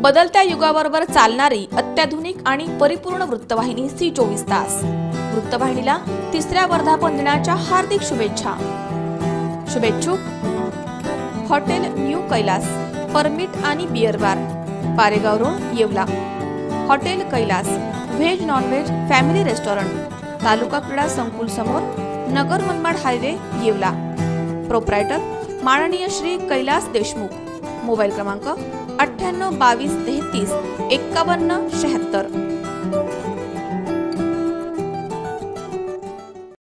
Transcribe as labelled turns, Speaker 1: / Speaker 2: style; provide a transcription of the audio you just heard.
Speaker 1: बदलत्या युगाबरोबर चालणारी अत्याधुनिक आणि परिपूर्ण वृत्तवाहिनी सी चोवीस तास. वृत्तवाहिनीला तिसऱ्या वर्धापन दिनाच्या हार्दिक शुभेच्छा. शुभेच्छुक. हॉटेल न्यू कैलास परमिट आणि beer bar. Paregaon road Yeola. Hotel Kailas veg non veg family restaurant. तालुका क्रीडा संकुल समोर नगर मनमाड हायवे येवला. प्रोप्रायटर माननीय श्री कैलास देशमुख. मोबाईल क्रमांक अठ्ठ्याण्णव बावीस तेहतीस एक्कावन्न शहात्तर.